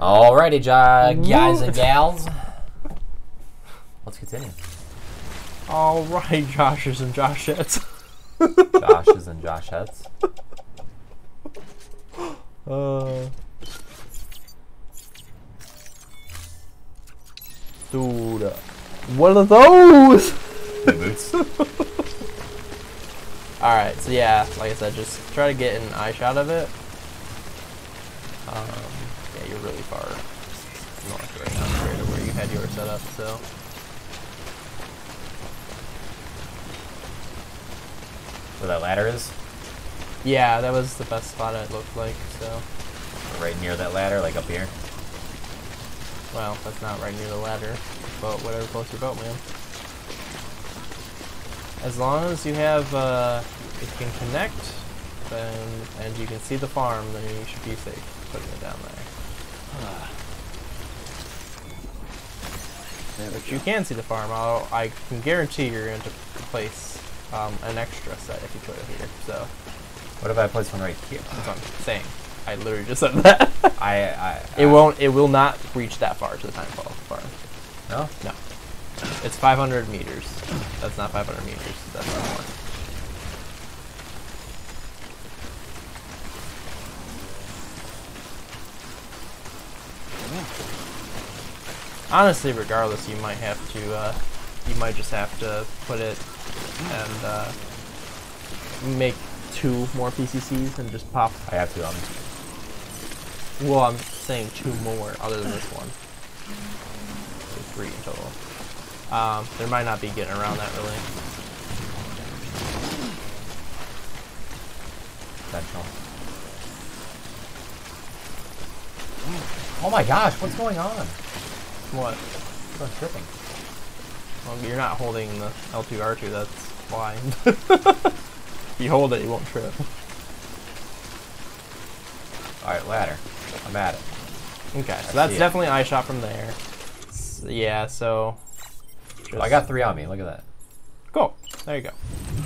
Alrighty, guys and gals. Let's continue. All right, Joshers and Joshettes. Joshes and Joshettes. Uh. Dude, what are those? Boots. All right, so yeah, like I said, just try to get an eye shot of it. Um, you're really far north right now compared to where you had yours set up. So Where that ladder is. yeah, that was the best spot it looked like. So Right near that ladder, like up here. well, that's not right near the ladder, but whatever floats your boat, man. As long as you have, uh, it can connect, then and you can see the farm, then you should be safe putting it down there. But you can see the farm. I'll, I can guarantee you're going to place um, an extra set if you put it here. So What if I place one right here? that's what I'm saying. I literally just said that. I, I, it I- won't. It will not reach that far to the timefall farm. No. No. It's 500 meters. That's not 500 meters. That's more. Honestly, regardless, you might have to. Uh, you might just have to put it and uh, make two more PCCs and just pop. I have to. Um, Well, I'm saying two more other than this one. So three in total. Um, there might not be getting around that really. intentional. Oh my gosh, what's going on? What? I'm tripping. Well, you're not holding the L2 R2. That's why. if you hold it, you won't trip. Alright, ladder. I'm at it. Okay, I so that's it. definitely eye shot from there. S- yeah, so. Well, I got three on me. Look at that. Cool. There you go.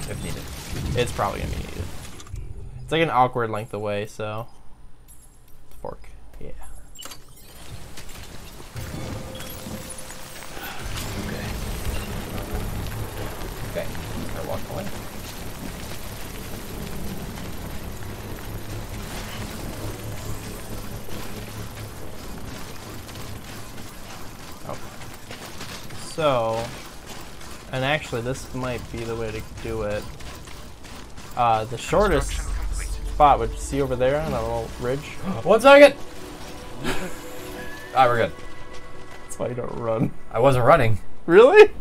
If needed. It's probably gonna be needed. It's like an awkward length away, so. Fork. Yeah. Okay. Start walk away. Okay. So, and actually, this might be the way to do it. Uh, the shortest spot, would see over there on that little ridge? One second! Alright, we're good. That's why you don't run. I wasn't running. Really?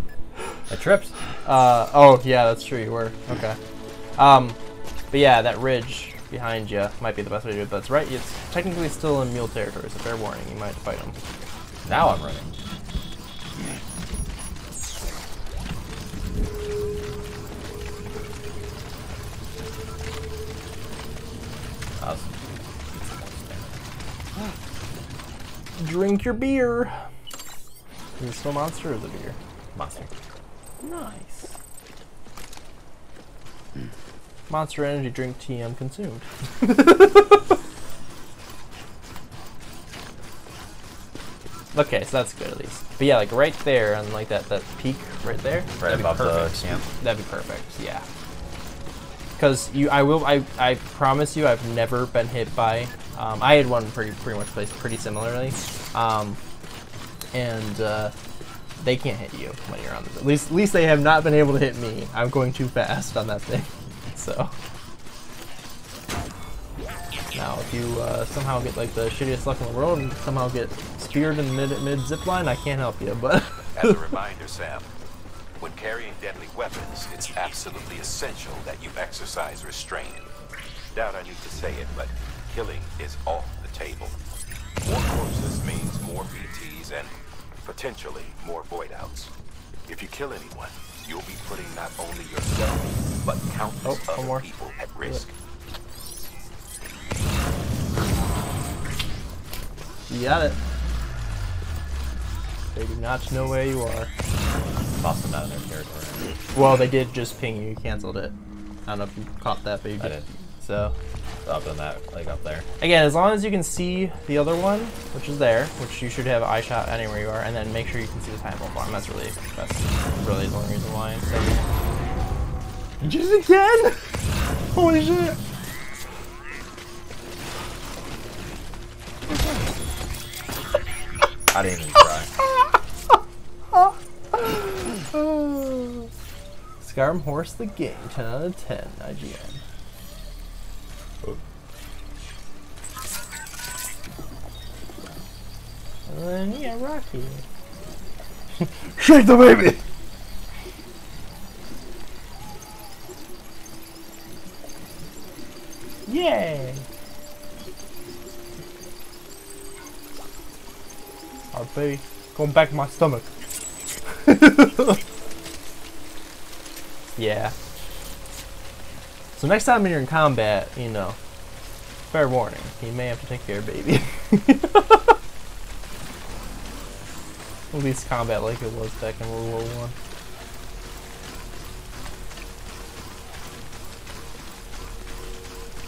I tripped. Uh, oh, yeah, that's true, you were. Okay. Um, but yeah, that ridge behind you might be the best way to do it. That's right, it's technically still in mule territory, so fair warning, you might fight them. Now I'm running. Awesome. Drink your beer! Is it still monster or is it beer? Monster. Nice. Monster Energy drink TM consumed. okay, so that's good at least. But yeah, like right there on like that that peak right there. Right that'd be above the perfect. camp. That'd be perfect. Yeah. Because you, I will, I, I promise you, I've never been hit by. Um, I had one pretty, pretty much placed pretty similarly, um, and uh, they can't hit you when you're on. The, at least, at least they have not been able to hit me. I'm going too fast on that thing. So now, if you uh, somehow get like the shittiest luck in the world and somehow get speared in mid mid zip line, I can't help you. But As a reminder, Sam, when carrying deadly weapons, it's absolutely essential that you exercise restraint. Doubt I need to say it, but killing is off the table. More corpses means more BTs and potentially more void outs. If you kill anyone, you'll be putting not only yourself, but countless Oh, one other more. people at risk. you got it. They do not know where you are. Also not in their territory. Well, they did just ping you. You canceled it. I don't know if you caught that, but you did. did. So, up in that, like up there. Again, as long as you can see the other one, which is there, which you should have eye shot anywhere you are, and then make sure you can see the timefall farm. That's really that's really the only reason why. I'm. Just again? Holy shit! I didn't even try. Skyrim Horse the game, uh, 10 out of 10, IGN. Then, yeah, Rocky. Shake the baby! Yay! Oh, baby, going back in my stomach. yeah. So next time you're in combat, you know, fair warning, you may have to take care of baby. At least combat like it was back in World War One.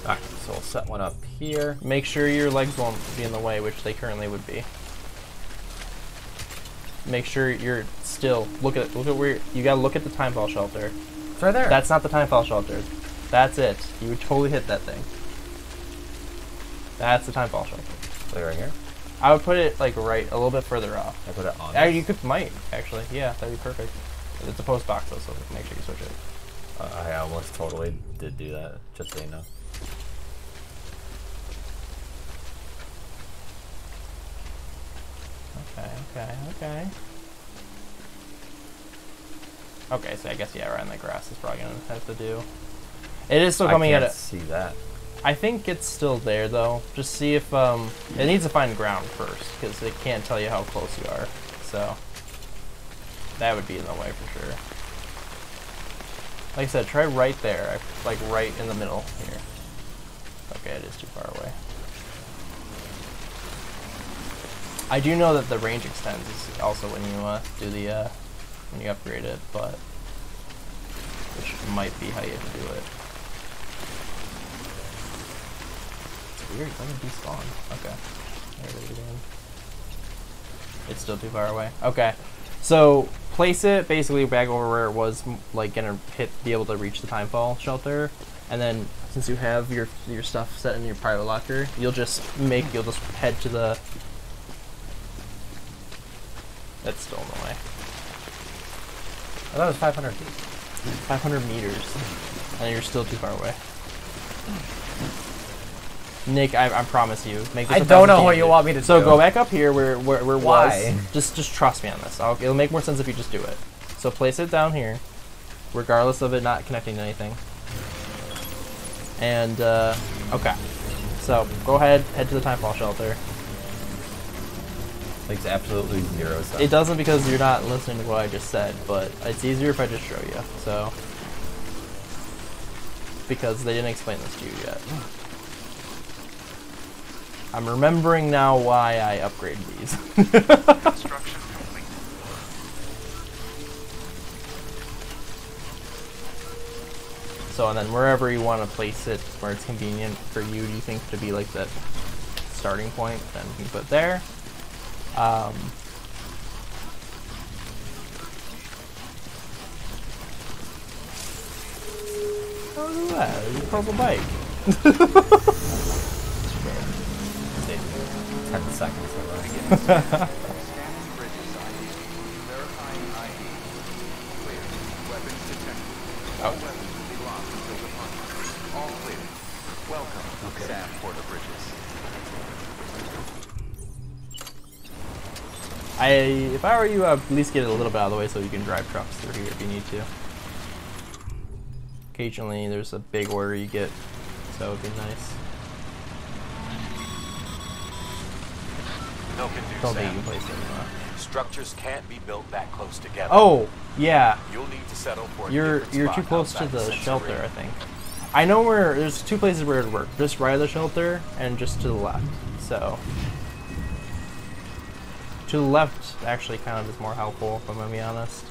Alright, so we'll set one up here. Make sure your legs won't be in the way, which they currently would be. Make sure you're still. Look at look at where you gotta look at the time fall shelter. It's right there. That's not the time fall shelter. That's it. You would totally hit that thing. That's the time fall shelter. like right here. I would put it like right a little bit further off. I put it on. Uh, you could might actually. Yeah, that'd be perfect. It's a post box though, so make sure you switch it. Uh, I almost totally did do that, just so you know. Okay, okay, okay. Okay, so I guess yeah, right in the grass is probably gonna have to do. It is still coming I at can't it. see that. I think it's still there though. Just see if um, it needs to find ground first because it can't tell you how close you are. So that would be in the way for sure. Like I said, try right there, like right in the middle here. Okay, it is too far away. I do know that the range extends is also when you uh, do the uh, when you upgrade it, but which might be how you have to do it. Weird, it doesn't despawn. Okay. It's still too far away. Okay. So place it basically back over where it was like gonna hit be able to reach the timefall shelter. And then since you have your your stuff set in your private locker, you'll just make you'll just head to the that's still in the way. I thought it was 500 feet. 500 meters. And you're still too far away. Nick, I, I promise you. Make this I a don't know what you want me to so do. go back up here where where, where it Why? was. Just just trust me on this. I'll, it'll make more sense if you just do it. So place it down here, regardless of it not connecting to anything. And uh, okay. So go ahead, head to the timefall shelter. Makes absolutely zero sense. It doesn't because you're not listening to what I just said, but it's easier if I just show you. So because they didn't explain this to you yet. I'm remembering now why I upgraded these. Construction complete. so and then wherever you want to place it, where it's convenient for you, do you think to be like that starting point, then you can put there. Um, oh, look at that! A purple bike. Say 10 seconds to run again. Scanning bridges Verifying ID. Clear. Weapons detected. All weapons will be locked until departure. All clear. Welcome Sam Porter Bridges. I, if I were you, I'd at least get it a little bit out of the way so you can drive trucks through here if you need to. Occasionally, there's a big order you get, so it'd be nice. No can do, Don't think Sam. you can place it. anymore. Structures can't be built that close together. Oh, yeah, You'll need to settle for You're different you're spot too close to the center shelter. ring. I think. I know where. There's two places where it would work. Just right of the shelter and just to the left. So. To the left actually kind of is more helpful, if I'm gonna be honest.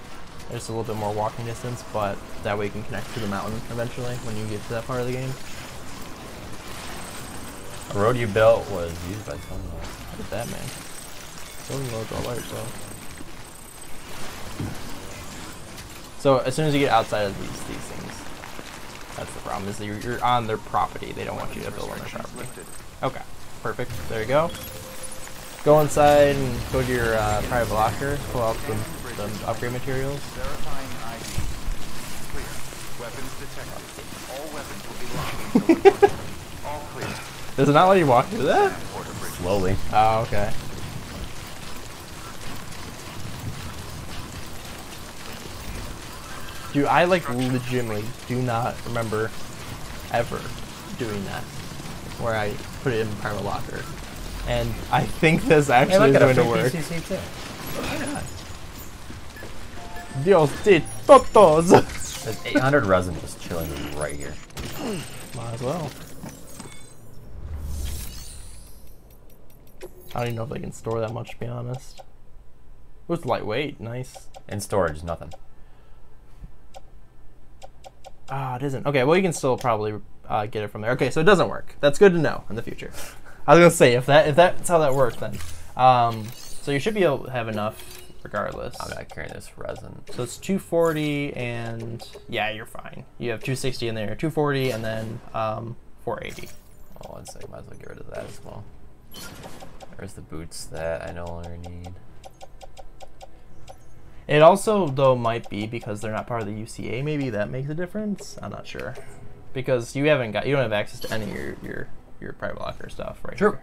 There's a little bit more walking distance, but that way you can connect to the mountain eventually when you get to that part of the game. The road you built was used by someone else. How did that, man? Building roads all by yourself. So as soon as you get outside of these these things, that's the problem. Is that you're, you're on their property. They don't want you to build on their property. lifted. Okay, perfect. There you go. Go inside and go to your uh, private locker. Pull out the, the upgrade materials. Verifying ID. Clear. Weapons detected. All weapons will be locked until reported. All clear. Does it not let you walk through that? Slowly. Oh, okay. Dude, I like legitimately do not remember ever doing that, where I put it in my private locker, and I think this actually look is at a going to free work. PCC too. Dios de totos. There's 800 resin just chilling right here. Might as well. I don't even know if they can store that much, to be honest. It was lightweight, nice. In storage, nothing. Ah, it isn't. Okay, well you can still probably uh, get it from there. Okay, so it doesn't work. That's good to know in the future. I was gonna say if that if that's how that works, then um, so you should be able to have enough regardless. I'm not carrying this resin. So it's 240 and yeah, you're fine. You have 260 in there, 240 and then um, 480. Oh, one second. Might as well get rid of that as well. There's the boots that I no longer need. It also though might be because they're not part of the UCA. Maybe that makes a difference. I'm not sure because you haven't got you don't have access to any of your your, your private locker stuff, right? sure. here.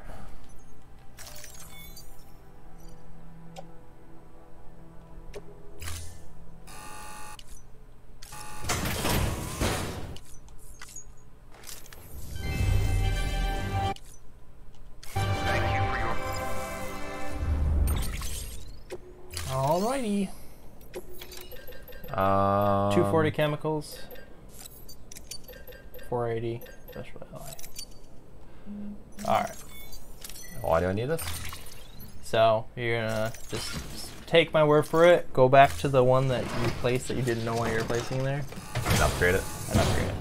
Um, 240 chemicals. 480 special alloy. Alright. Why do I need this? So you're gonna just, just take my word for it. Go back to the one that you placed that you didn't know why you were placing there And upgrade it. and upgrade it.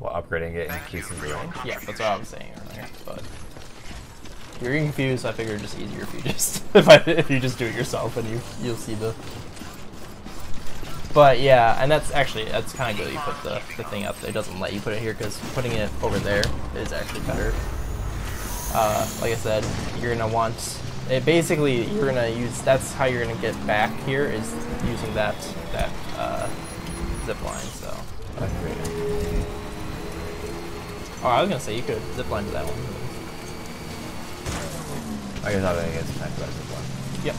Well, upgrading it increases the range. Yeah, that's what I was saying earlier. But you're getting confused, so I figured it's just easier if you just if I if you just do it yourself and you you'll see the. But yeah, and that's actually that's kind of good. You put the the thing up. It doesn't let you put it here because putting it over there is actually better. Uh, like I said, you're gonna want it. Basically, you're gonna use. That's how you're gonna get back here is using that that uh, zip line. So. Oh, I was gonna say you could zip line to that one. I guess I'm gonna get smacked by this one. Yep.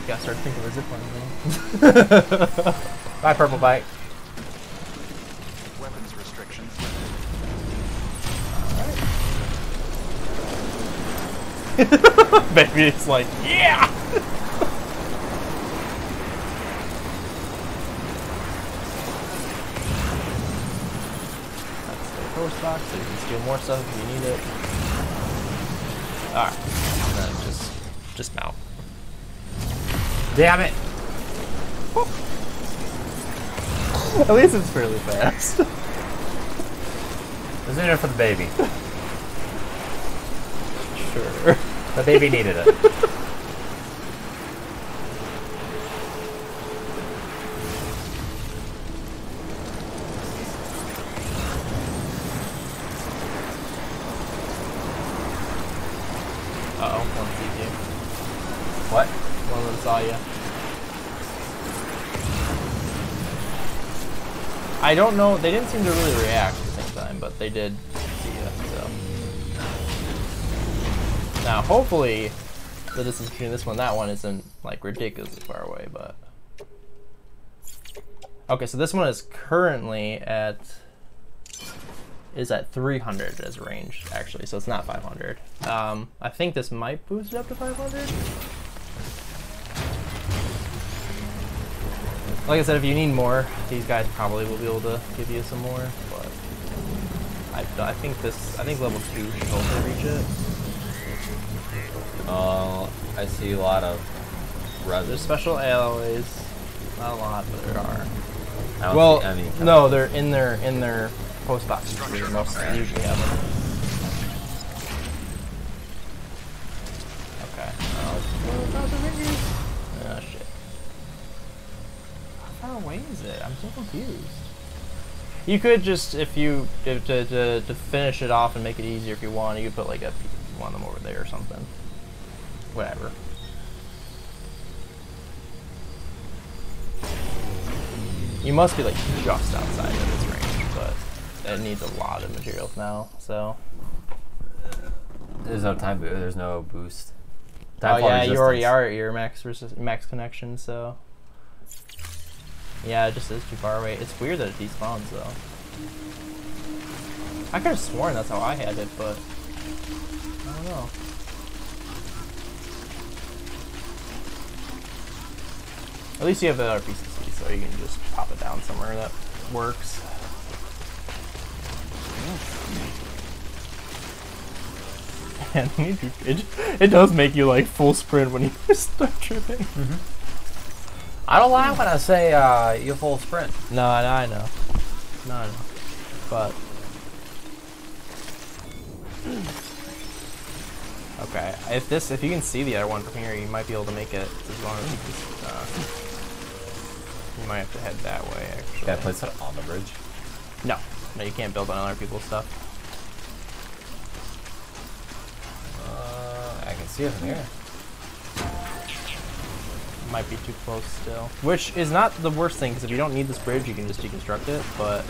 You gotta start thinking of a zip line now. Bye, purple bike. weapons restrictions. Maybe it's like, yeah! That's the force box, so you can steal more stuff if you need it. Alright. And then just just mount. Damn it! At least it's fairly fast. It was in it for the baby. sure. The baby needed it. Uh oh, one sees you. What? One of them saw you. I don't know. They didn't seem to really react at the same time, but they did see you. So now, hopefully, the distance between this one and that one isn't like ridiculously far away. But okay, so this one is currently at is at 300 as range actually, so it's not 500. Um, I think this might boost it up to 500. Like I said, if you need more, these guys probably will be able to give you some more. But I, I think this, I think level two should hopefully reach it. Uh, I see a lot of There's special alloys, not a lot, but there are. I don't Well, see any. no, they're in their in their post boxes. where most usually have them. Is it? I'm so confused. You could just, if you, if, to, to, to finish it off and make it easier if you want, you could put like a, one of them over there or something. Whatever. You must be like just outside of this range, but it needs a lot of materials now, so. There's no time boost. There's no boost. Oh Time for yeah, you already are at your max resist- max connection, so. Yeah, it just is too far away. It's weird that it despawns though. I could have sworn that's how I had it, but I don't know. At least you have the RPCC, so you can just pop it down somewhere that works. And it, it does make you like full sprint when you start tripping. Mm-hmm. I don't lie when I say uh, you full sprint. No, no, I know. No, I know. But. Okay, if this, if you can see the other one from here, you might be able to make it as long as you just, uh, You might have to head that way, actually. Yeah, place it on the bridge. No, no, you can't build on other people's stuff. Uh, I can see it from here. Might be too close still. Which is not the worst thing, because if you don't need this bridge, you can just deconstruct it, but...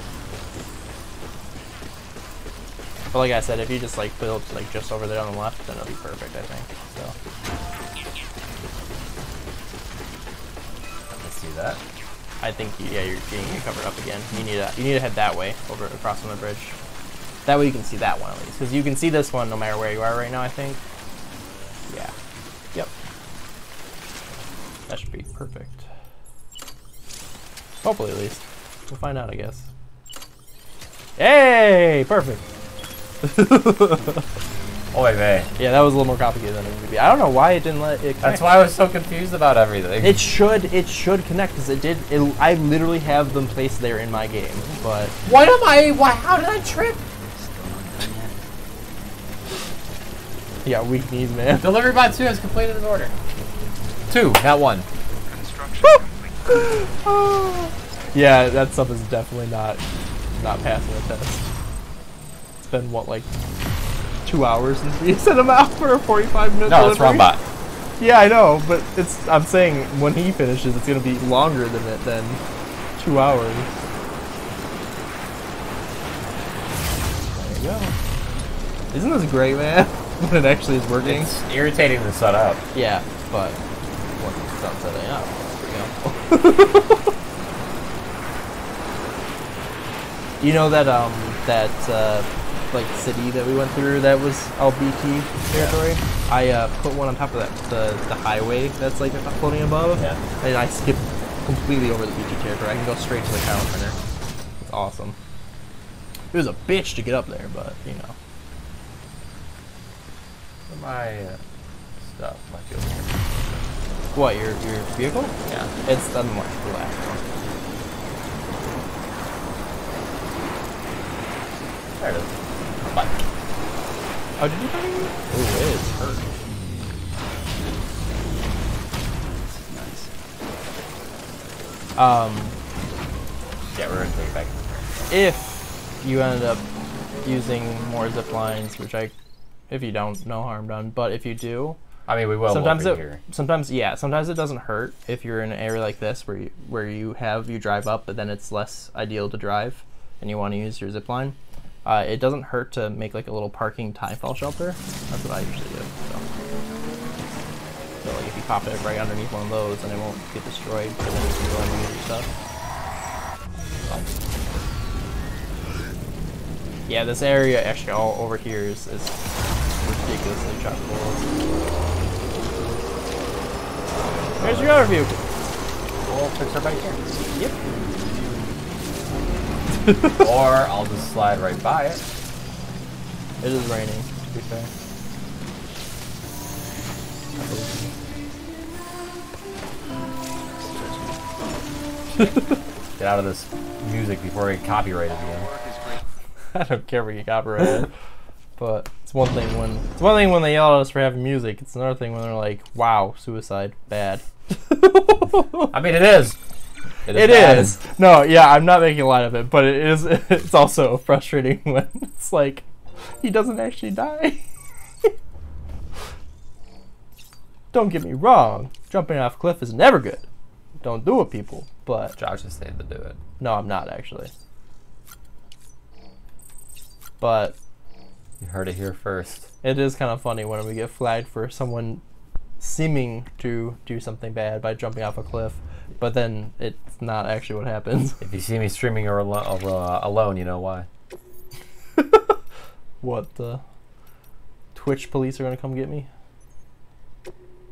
But like I said, if you just like build like just over there on the left, then it'll be perfect, I think. So Let's see that. I think yeah, you're getting covered up again. You need to you need to head that way over across on the bridge. That way you can see that one at least, because you can see this one no matter where you are right now. I think. Yeah. That should be perfect. Hopefully, at least. We'll find out, I guess. Hey, perfect. Oh wait, wait. Yeah, that was a little more complicated than it to be. I don't know why it didn't let it. Connect. That's why I was so confused about everything. It should it should connect because it did. It, I literally have them placed there in my game, but What am I? Why? How did I trip? yeah, weak knees, man. Delivery bot two has completed its order. Two, not one. Yeah, that stuff is definitely not not passing the test. It's been what like two hours since we sent him out for a forty-five minute. No, it's delivery? wrong bot. Yeah, I know, but it's. I'm saying when he finishes, it's gonna be longer than it than two hours. There you go. Isn't this great, man? when it actually is working. It's irritating to set up. Yeah, but it's setting up, you know that um that uh like city that we went through that was all BT territory. I uh, put one on top of that the the highway that's like floating above. Yeah. And I skipped completely over the BT territory. I can go straight to the Kylo Center. It's awesome. It was a bitch to get up there, but you know. My uh, stuff might be over here. What your your vehicle? Yeah. It's unlike the last one. There it is. Bike. Oh, did you find it? Oh, it is hurt. Nice. Um, Yeah, we're gonna take it back. if you ended up using more zip lines, which I, if you don't, no harm done. But if you do, I mean, we will sometimes it, here. sometimes yeah, sometimes it doesn't hurt if you're in an area like this where you where you have you drive up, but then it's less ideal to drive, and you want to use your zip line. Uh, it doesn't hurt to make like a little parking timefall shelter. That's what I usually do. So, so like if you pop it right underneath one of those, then it won't get destroyed. So then you can go in and get your stuff. Yeah, this area actually all over here is, is ridiculously chock full. There's your other vehicle. We'll fix our bike here. Yep. or I'll just slide right by it. It is raining, to be fair. I believe you. Get out of this music before we get copyrighted again. Work is great. I don't care if we get copyrighted. but it's one thing when it's one thing when they yell at us for having music. It's another thing when they're like, "Wow, suicide, bad." I mean, it is. It bad. is. No, yeah, I'm not making light of it, but it is. It's also frustrating when it's like he doesn't actually die. Don't get me wrong. Jumping off a cliff is never good. Don't do it, people. But Josh is saying to do it. no, I'm not actually. But You heard it here first. it is kind of funny when we get flagged for someone seeming to do something bad by jumping off a cliff, but then it's not actually what happens. If you see me streaming or alo- or, uh, alone, you know why. what the Twitch police are gonna come get me?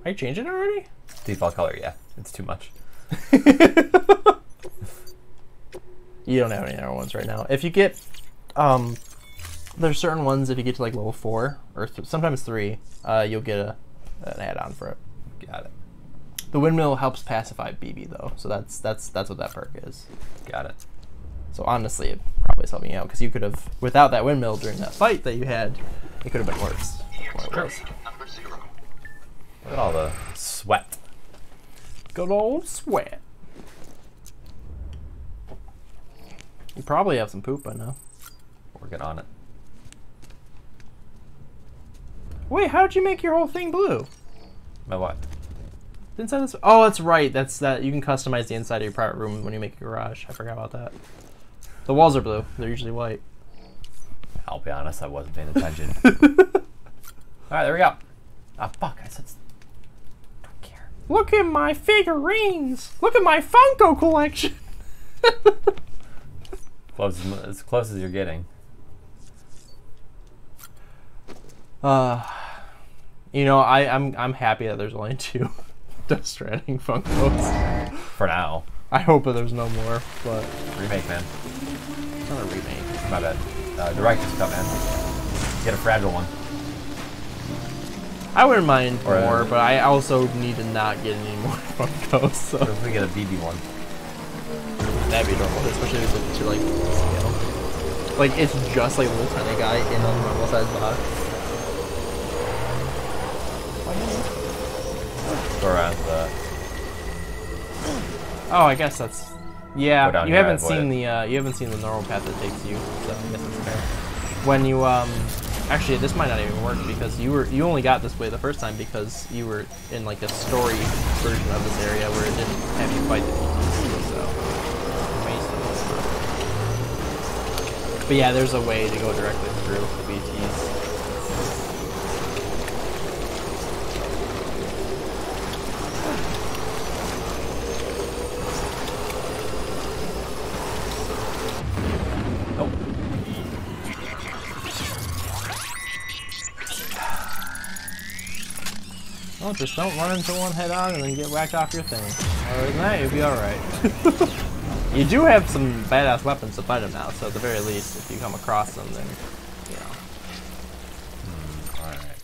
Are you changing it already? Default color, yeah. It's too much. You don't have any other ones right now. If you get, um, there's certain ones. If you get to like level four or th- sometimes three, uh, you'll get a an add-on for it. Got it. The windmill helps pacify BB though, so that's that's that's what that perk is. Got it. So honestly, it probably is helping you out because you could have without that windmill during that fight that you had, it could have been worse. Well, it was. Look at all the sweat. Good old sweat. You probably have some poop by now. Working on it. Wait, how'd you make your whole thing blue? My what? The inside this. Oh, that's right. That's that. You can customize the inside of your private room when you make a garage. I forgot about that. The walls are blue. They're usually white. I'll be honest, I wasn't paying attention. Alright, there we go. Ah, fuck, I said. Don't care. Look at my figurines. Look at my Funko collection. Close as, as close as you're getting. Uh, you know, I, I'm I'm happy that there's only two Death Stranding Funkos. For now. I hope that there's no more, but Remake, man. it's not a remake. My bad. Uh, director's cut, man. Get a fragile one. I wouldn't mind Or, more, but I also need to not get any more Funkos. What So if we get a BB one? that'd be adorable, especially if it's to like scale. Like it's just like a little tiny guy in a normal size box. Around the. Oh, I guess that's. Yeah, you haven't seen it. the uh, you haven't seen the normal path that takes you, so I guess it's fair. When you um, actually this might not even work because you were you only got this way the first time because you were in like a story version of this area where it didn't have you fight the BTs, so. it may still work. But yeah, there's a way to go directly through the BTs. Well, just don't run into one head on and then get whacked off your thing. Other than that, you'll be alright. you do have some badass weapons to fight them now, so at the very least, if you come across them, then, you know. Hmm, alright.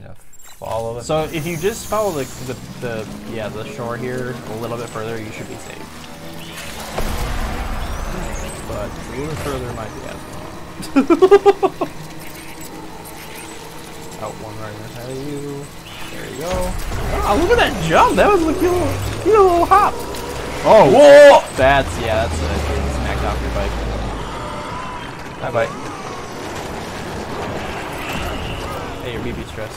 Yeah, follow the. So if you just follow the, the, the, yeah, the shore here a little bit further, you should be safe. But a little further might be out. Out one right ahead of you. There you go. Oh, look at that jump! That was a cute little, cute little hop. Oh, whoa! That's yeah, that's uh, getting smacked off your bike. Bye bye. Hey, your BB stress.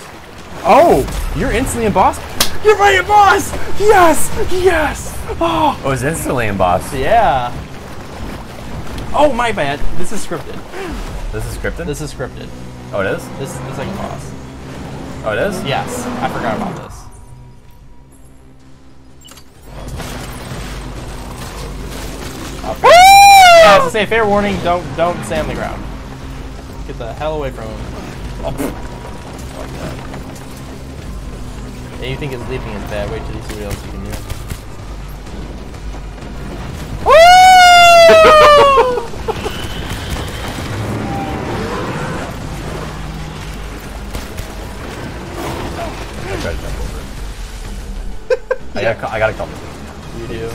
Oh, you're instantly embossed? You're my boss. Yes, yes. Oh, Oh, it's instantly embossed. yeah. Oh, my bad. This is scripted. This is scripted? This is scripted. oh, it is? This is the second boss. Oh, it is? Yes, I forgot about this. Okay. Yeah, to say fair warning, don't don't on the ground. Get the hell away from him. Oh. Like that. Yeah, you think it's leaping is bad? Wait till you see what else you can do. Yeah, I gotta couple. You do.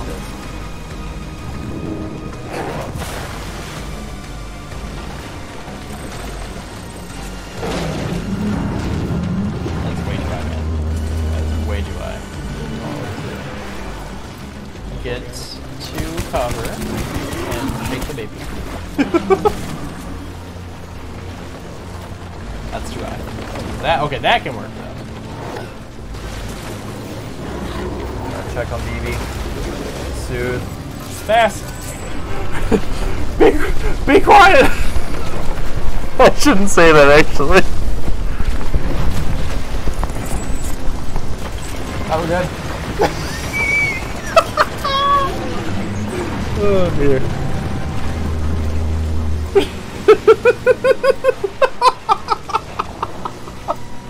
That's way too high, man. That's way too high. Get to cover and shake the baby. That's too high. That okay, that can work. I shouldn't say that actually. Oh, we're good. Oh dear.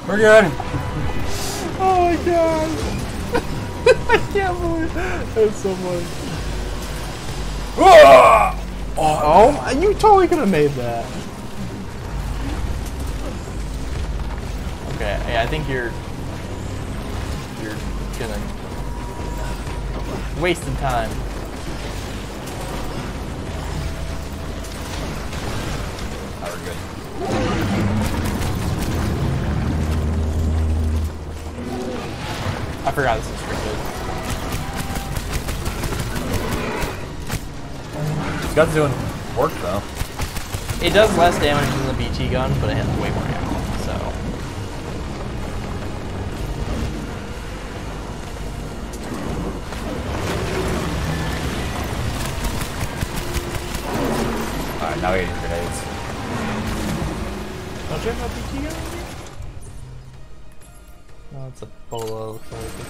We're good. Oh my god. I can't believe that's so funny. Oh, you totally could have made that. Yeah, I think you're you're gonna wasted time. We're good. I forgot this is scripted. This gun's doing work though. It does less damage than the BT gun, but it has way more ammo. Now we get grenades. don't you have? No, it's a. So it's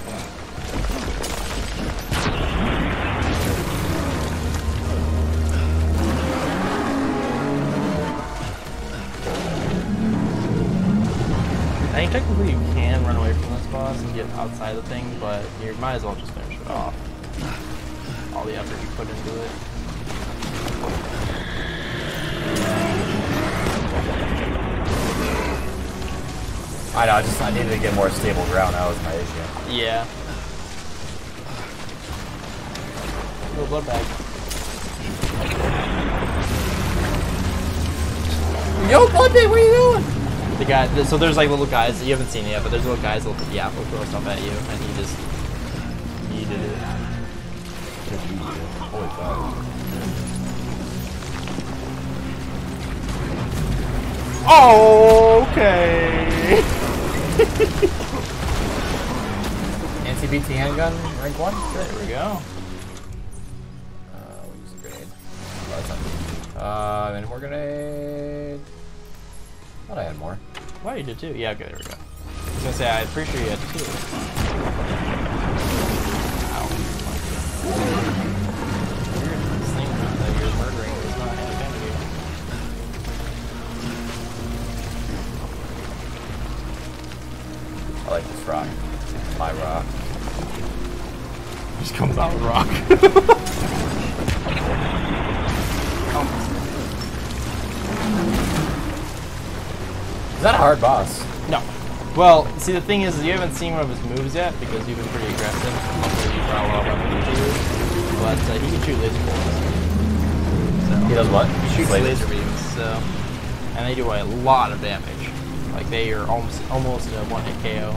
think technically you can run away from this boss and get outside the thing, but you might as well just finish it off. All the effort you put into it. I know, I just I needed to get more stable ground. That was my issue. Yeah. Little blood bag. Yo, Bloodbait, what are you doing? The guy, th- so there's like little guys you haven't seen it yet, but there's little guys that will, yeah, will throw stuff at you, and he just he did it. Holy fuck. Okay. Anti-BT handgun, rank one. There we go. Uh, we'll use a grenade. Oh. Uh, any more grenade? Thought I had more. Why did you did two? Yeah, okay, there we go. I was gonna say I'm pretty sure you had two. Ow. I like this rock. My rock. Just comes out with rock. Is that a hard boss? No. Well, see, the thing is, you haven't seen one of his moves yet because you've been pretty aggressive. Hopefully, you brought a lot of weapons with you. But uh, he can shoot laser bolts. So, He does what? He shoots Laser? laser beams, so. And they do a lot of damage. Like, they are almost, almost uh, a one hit KO.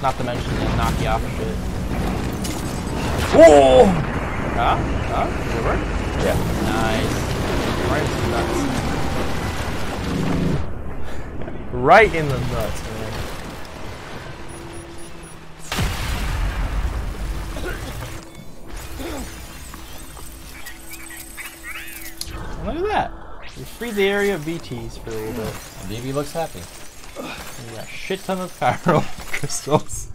Not to mention they knock you off and shit. Whoa! Huh? Huh? Did it work? Yeah. Nice. Right in the nuts. right in the nuts, man. We the area of BTs for a little bit. BB looks happy. We got shit ton of chiral crystals.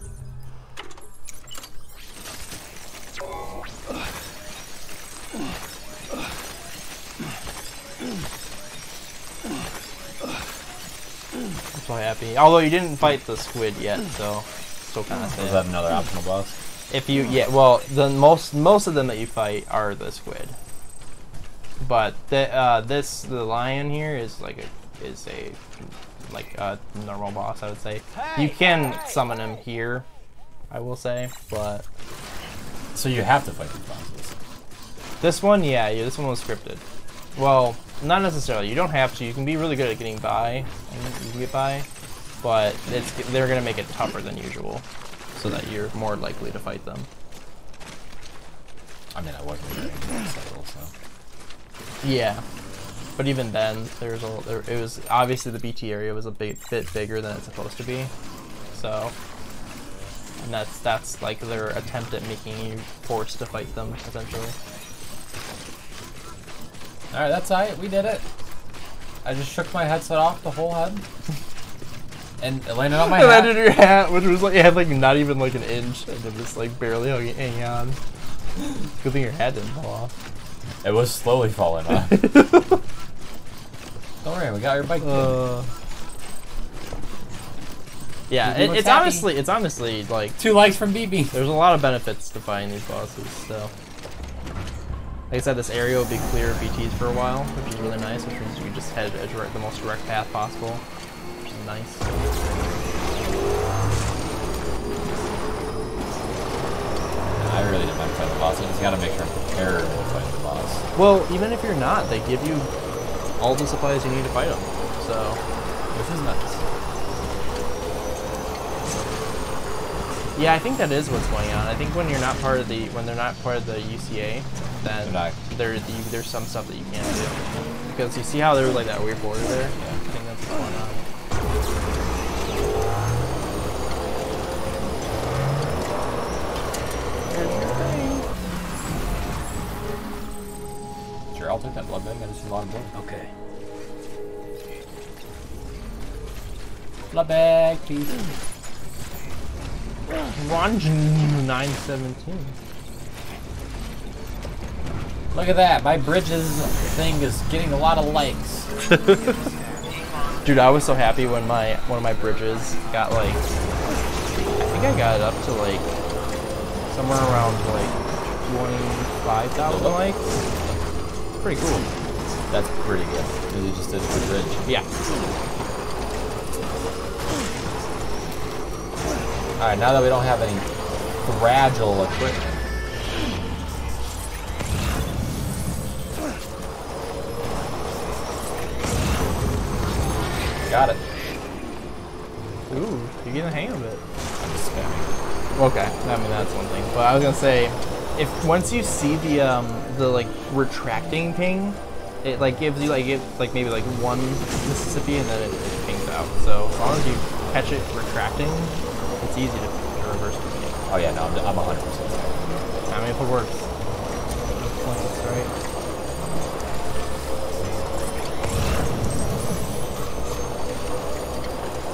I'm so happy. Although you didn't fight the squid yet, so still kind of sad. Was that another optional boss? If you yeah, well, the most most of them that you fight are the squid. But the uh, this the lion here is like a is a like a normal boss, I would say. You can summon him here, I will say, but So you have to fight these bosses. this one, yeah, yeah, this one was scripted. Well, not necessarily. You don't have to. You can be really good at getting by, and you can get by, but it's they're gonna make it tougher than usual, so that you're more likely to fight them. I mean, I wasn't doing motorcycle, so. Yeah, but even then, there's a there, it was obviously the BT area was a bit bit bigger than it's supposed to be, so. And that's that's like their attempt at making you forced to fight them essentially. All right, that's alright. We did it. I just shook my headset off the whole head, and it landed on my and hat. then your hat, which was like it had like not even like an inch, and it was like barely hanging on. Good thing your hat didn't fall off. It was slowly falling off. Don't worry, we got your bike. Uh, yeah, it, it's happy. honestly it's honestly like Two likes from BB. There's a lot of benefits to fighting these bosses, so. Like I said, this area will be clear of BTs for a while, which is really nice, which means you can just head a direct, the most direct path possible, which is nice. I really didn't mind fighting the boss. I just gotta make sure I'm prepared to fight the boss. Well, even if you're not, they give you all the supplies you need to fight them, so. Which is nice. Yeah, I think that is what's going on. I think when you're not part of the, when they're not part of the UCA, then not- there, you, there's some stuff that you can't do. Because you see how there's like that weird border there? I think that's what's going on. I'll take that blood bag. I just need a lot of blood. Okay. Blood bag, please. Ronjin 917. Look at that. My bridges thing is getting a lot of likes. Dude, I was so happy when my one of my bridges got like I think I got it up to like somewhere around like twenty five thousand likes. Pretty cool. That's pretty good. You just did the bridge. Yeah. Alright, now that we don't have any fragile equipment. Got it. Ooh, you're getting the hang of it. I'm just spamming. Okay, I mean that's one thing. But I was gonna say, if once you see the um the like retracting ping, it like gives you like it like maybe like one Mississippi and then it, it pings out. So as long as you catch it retracting, it's easy to, to reverse the ping. Oh yeah, no, I'm, I'm 100% I mean if it works. Points, right?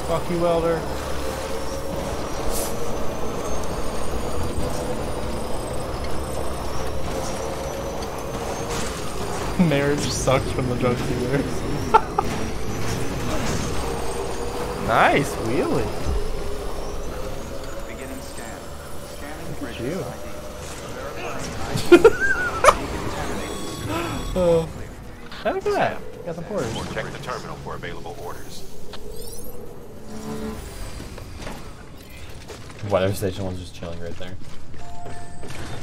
Fuck you, Welder. Marriage sucks from the drug dealers. nice, wheelie. Beginning scan. Scanning bridges you. ID. Oh. Hey, look at that. Got some porters. Check the terminal for available orders. Weather station was just chilling right there.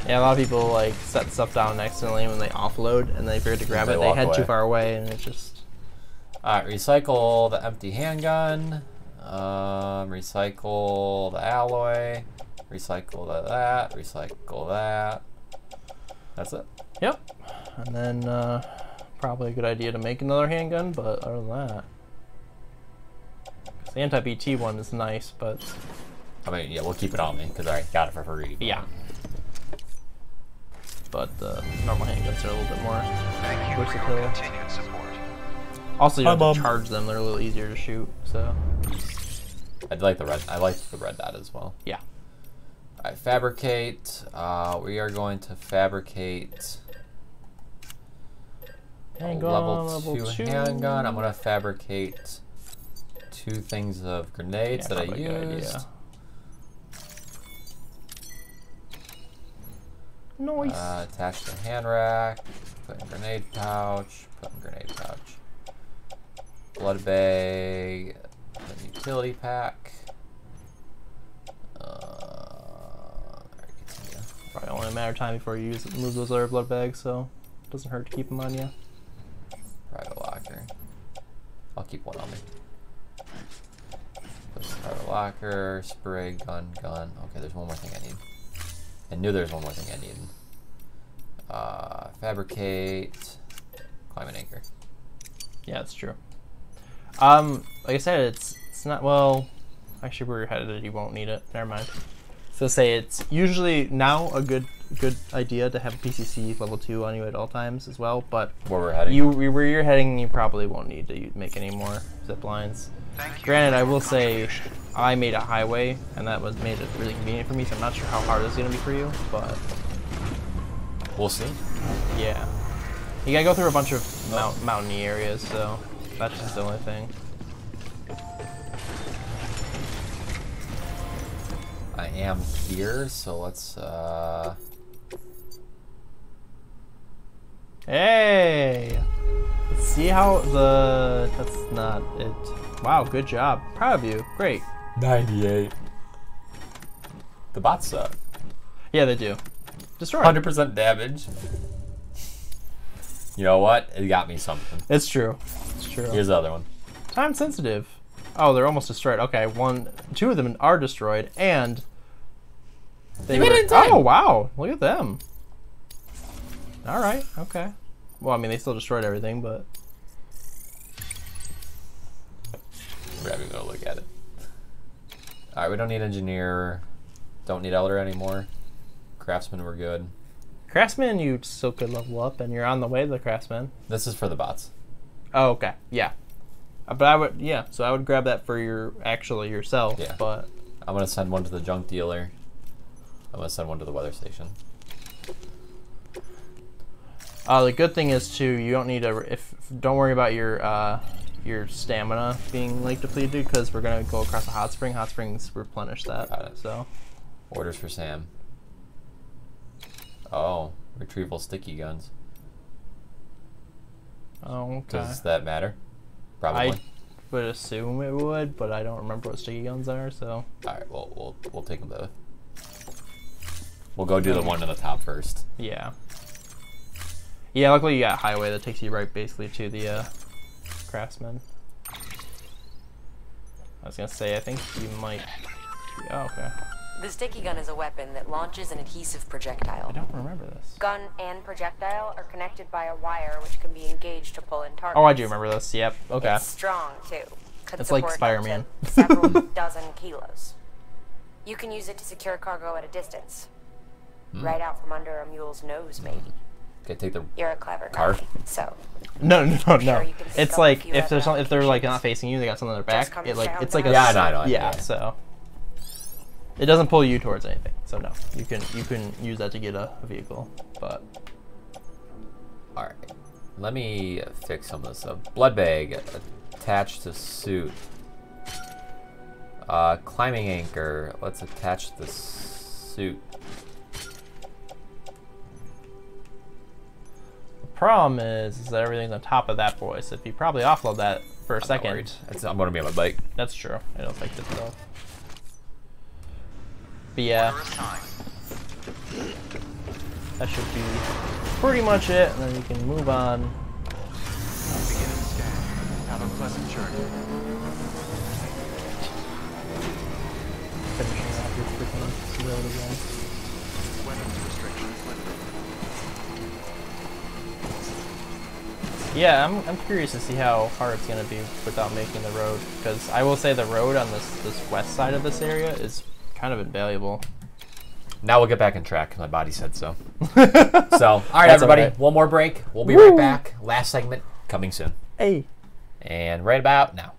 Yeah, a lot of people like set stuff down accidentally when they offload and they forget to grab They it. They walk head too far away and it just. Alright, recycle the empty handgun. Um, recycle the alloy. Recycle the, that. Recycle that. That's it. Yep. And then uh, probably a good idea to make another handgun, but other than that, The anti BT one is nice, but I mean, yeah, we'll keep it on me because I got it for free. yeah. But the normal handguns are a little bit more Thank you for versatile. your continued support. Also, you Hi, don't have to charge them; they're a little easier to shoot. So I like the red. I like the red dot as well. yeah. Alright, fabricate. Uh, we are going to fabricate a Handgun, level, level two, two. handgun. I'm gonna fabricate two things of grenades Yeah, that I probably good used. Nice. Uh, attach the hand rack. Put in grenade pouch. Put in grenade pouch. Blood bag. Put utility pack. Uh. Probably only a matter of time before you use move those other blood bags, so it doesn't hurt to keep them on you. Private locker. I'll keep one on me. Put the private locker, spray, gun, gun. Okay, there's one more thing I need. I knew there was one more thing I needed. Uh, fabricate, climb an anchor. Yeah, that's true. Um, like I said, it's it's not well. Actually, where you're headed, you won't need it. Never mind. So say it's usually now a good good idea to have a PCC level two on you at all times as well. But Where we're heading. you where you're heading, you probably won't need to make any more zip lines. Thank Granted, for I will say. I made a highway, and that was made it really convenient for me. So I'm not sure how hard it's gonna be for you, but We'll see. yeah, you gotta go through a bunch of mount, mountainy areas, so that's just the only thing. I am here, so let's. uh... Hey! Let's see how the. That's not it. Wow, good job. Proud of you. Great. 98. The bots suck. Yeah, they do. Destroy. 100% damage. You know what? It got me something. It's true. It's true. Here's the other one. Time sensitive. Oh, they're almost destroyed. Okay, one, two of them are destroyed, and they made were. it in time. Oh wow! Look at them. All right. Okay. Well, I mean, they still destroyed everything, but We're having a look at it. Alright, we don't need engineer. Don't need elder anymore. Craftsman, we're good. craftsman, you still could level up, and you're on the way to the craftsman. This is for the bots. Oh, okay. Yeah. Uh, But I would, yeah. So I would grab that for your actually yourself. Yeah. But I'm gonna send one to the junk dealer. I'm gonna send one to the weather station. Uh, the good thing is too, you don't need to. If don't worry about your uh, your stamina being like depleted because we're gonna go across a hot spring. Hot springs replenish that. Got it. So Orders for Sam. Oh, retrieval sticky guns. oh, okay. Does that matter? Probably. I would assume it would, but I don't remember what sticky guns are. So Alright, well, we'll we'll take them both. We'll go do the one on the top first. yeah. Yeah, luckily you got highway that takes you right basically to the uh, craftsman. I was gonna say I think you might. Oh, okay. The sticky gun is a weapon that launches an adhesive projectile. I don't remember this. Gun and projectile are connected by a wire which can be engaged to pull in targets. Oh, I do remember this. Yep. Okay. It's strong too. Could It's like Spider-Man. several dozen kilos. You can use it to secure cargo at a distance. Hmm. Right out from under a mule's nose, maybe. Okay, take the You're a clever Car? guy. So, No, no, no, no. Sure, you can pick It's like if there's some, if they're like not facing you, they got something on their back. It like it's like a to- Yeah, I know, I know, yeah. yeah. So it doesn't pull you towards anything. So no, you can you can use that to get a, a vehicle. But Alright. Let me fix some of this up. Blood bag attached to suit. Uh, climbing anchor. Let's attach the suit. Problem is, is that everything's on top of that boy. So if you probably offload that for a Not second, worried. It's, I'm gonna be on my bike. that's true. It'll take this stuff. But yeah, that should be pretty much it, and then you can move on. Beginning scan. Have a pleasant journey. Finishing off your freaking road again. Yeah, I'm, I'm curious to see how hard it's gonna be without making the road because I will say the road on this this west side of this area is kind of invaluable. Now we'll get back in track. My body said so. so, all right, That's everybody. One more break. We'll be Woo. right back. Last segment coming soon. Hey. And right about now.